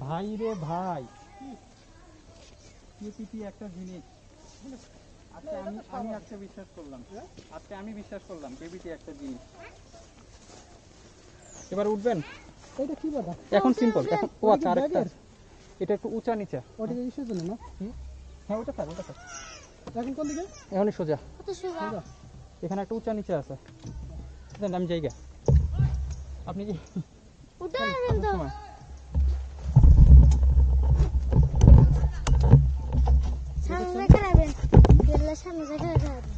ভাই রে ভাই। একটা জিনিস। আজকে আমি আমি আজকে বিশ্বাস করলাম। আজকে আমি বিশ্বাস করলাম একটা জিনিস। এবার উঠবেন। এটা এখন সিম্পল এখন ও আচ্ছা আরেকটা। এটা একটু উঁচা নিচা। ওটা না? হ্যাঁ ওটা স্যার ওটা এখন কোন দিকে? এখনই সোজা। এখানে একটা উঁচা নিচা আছে। আমি জায়গা আপনি কি উঠা arkadaşlar mesajı özel.